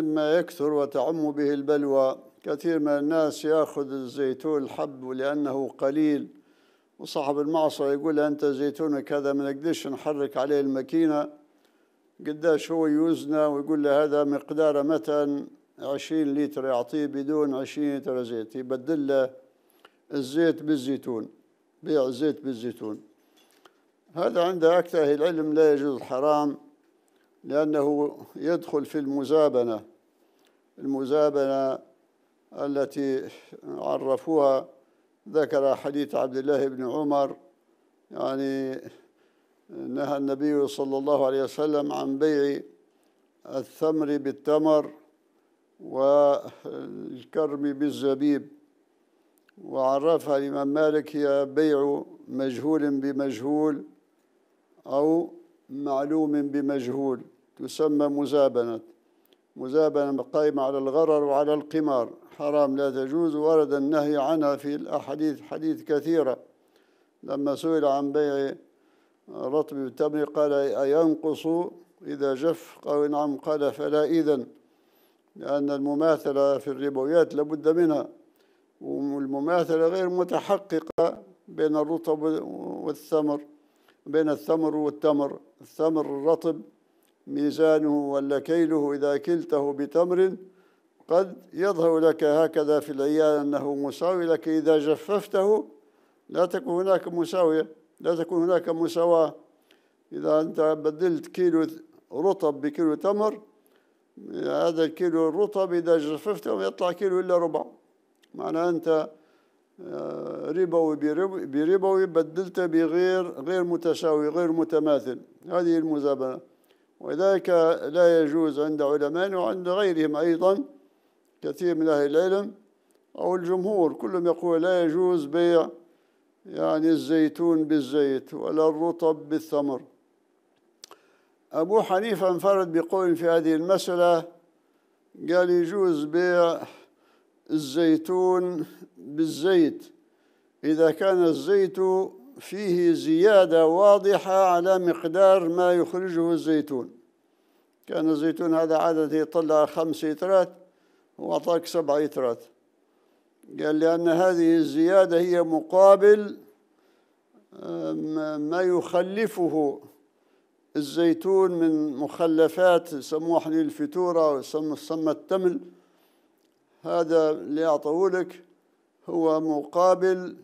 مما يكثر وتعم به البلوى. كثير من الناس يأخذ الزيتون الحب لأنه قليل. وصاحب المعصرة يقول أنت زيتونك هذا ما نقدرش نحرك عليه الماكينة؟ قداش هو يوزنه؟ ويقول له هذا مقداره مثلا عشرين لتر يعطيه بدون عشرين لتر زيت. يبدل له الزيت بالزيتون بيع الزيت بالزيتون. هذا عند أكثر العلم لا يجوز الحرام لأنه يدخل في المزابنة. المزابنة التي عرفوها ذكر حديث عبد الله بن عمر يعني نهى النبي صلى الله عليه وسلم عن بيع الثمر بالتمر والكرم بالزبيب. وعرفها الإمام مالك هي بيع مجهول بمجهول أو معلوم بمجهول. تسمى مزابنة. مزابنة قائمة على الغرر وعلى القمار. حرام لا تجوز ورد النهي عنها في الأحاديث حديث كثيرة. لما سئل عن بيع رطب التمر قال أينقص؟ إذا جف قال نعم قال فلا إذن لأن المماثلة في الربويات لابد منها والمماثلة غير متحققة بين الرطب والثمر بين الثمر والتمر. الثمر الرطب ميزانه ولا كيله إذا كلته بتمر قد يظهر لك هكذا في العيان أنه مساوي لكن إذا جففته لا تكون هناك مساوية لا تكون هناك مساواة. إذا أنت بدلت كيلو رطب بكيلو تمر هذا الكيلو الرطب إذا جففته يطلع كيلو إلا ربع. معنى أنت آه، ربوي بربوي بدلته بغير غير متساوي غير متماثل. هذه المزابنة ولذلك لا يجوز عند علمائنا وعند غيرهم أيضا كثير من أهل العلم أو الجمهور. كلهم يقول لا يجوز بيع يعني الزيتون بالزيت ولا الرطب بالثمر. أبو حنيفة انفرد بقول في هذه المسألة قال يجوز بيع الزيتون بالزيت. إذا كان الزيت فيه زيادة واضحة على مقدار ما يخرجه الزيتون. كان الزيتون هذا عادة يطلع خمس لترات وأعطاك سبع لترات قال لأن هذه الزيادة هي مقابل ما يخلفه الزيتون من مخلفات يسموه حليل الفتورة ويسمى التمل. هذا اللي أعطوه لك هو مقابل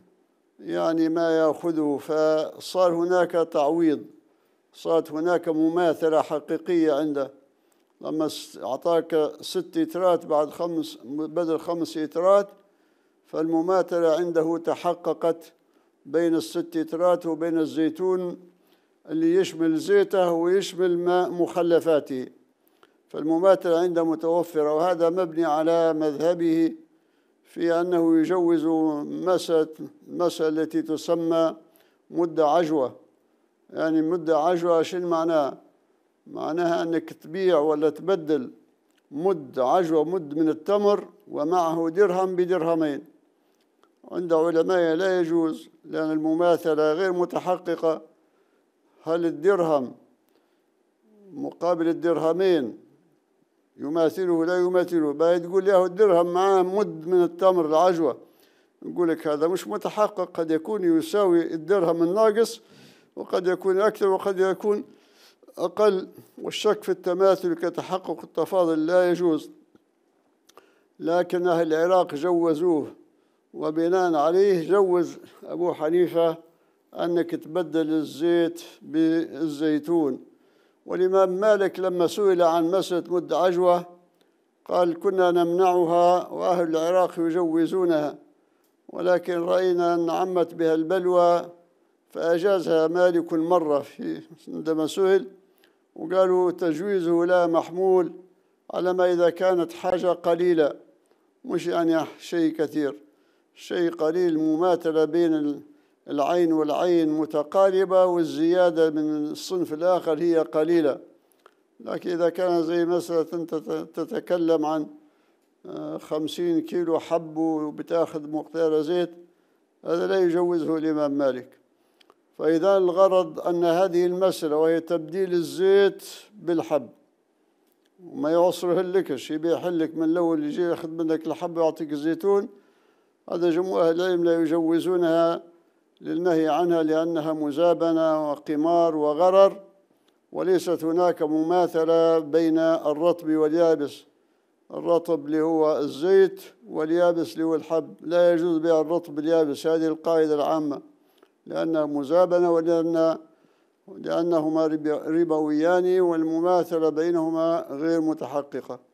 يعني ما يأخذه فصار هناك تعويض صارت هناك مماثلة حقيقية عنده. لما أعطاك ست إترات بعد خمس بدل خمس إترات فالمماثلة عنده تحققت بين الست إترات وبين الزيتون اللي يشمل زيته ويشمل ماء مخلفاته. فالمماثلة عنده متوفرة وهذا مبني على مذهبه في أنه يجوز مسألة التي تسمى مدة عجوة. يعني مدة عجوة شنو معناها؟ معناها أنك تبيع ولا تبدل مد عجوة مد من التمر ومعه درهم بدرهمين. عند علماء لا يجوز لأن المماثلة غير متحققة. هل الدرهم مقابل الدرهمين يماثله لا يماثله. بعد تقول له الدرهم معاه مد من التمر العجوة. يقول لك هذا مش متحقق. قد يكون يساوي الدرهم الناقص وقد يكون أكثر وقد يكون أقل. والشك في التماثل كتحقق التفاضل لا يجوز. لكن أهل العراق جوزوه وبناء عليه جوز أبو حنيفة أنك تبدل الزيت بالزيتون. والإمام مالك لما سئل عن مسألة مد عجوة قال كنا نمنعها وأهل العراق يجوزونها ولكن رأينا أن عمت بها البلوى فأجازها مالك مرة في عندما سئل وقالوا تجويزه لا محمول على ما إذا كانت حاجة قليلة مش يعني شيء كثير شيء قليل مماثلة بين العين والعين متقاربة والزيادة من الصنف الآخر هي قليلة. لكن إذا كان زي مثلا أنت تتكلم عن آه، خمسين كيلو حب وبتاخذ مقدار زيت هذا لا يجوزه الإمام مالك. فإذا الغرض أن هذه المسألة وهي تبديل الزيت بالحب. وما يعصره لكش يبيع من الأول يجي ياخذ منك الحب ويعطيك الزيتون هذا جمهور أهل العلم لا يجوزونها للنهي عنها لأنها مزابنة وقمار وغرر وليست هناك مماثلة بين الرطب واليابس. الرطب اللي هو الزيت واليابس اللي هو الحب. لا يجوز بيع الرطب باليابس هذه القاعدة العامة. لأنها مزابنة ولأن لأنهما ربويان والمماثلة بينهما غير متحققة.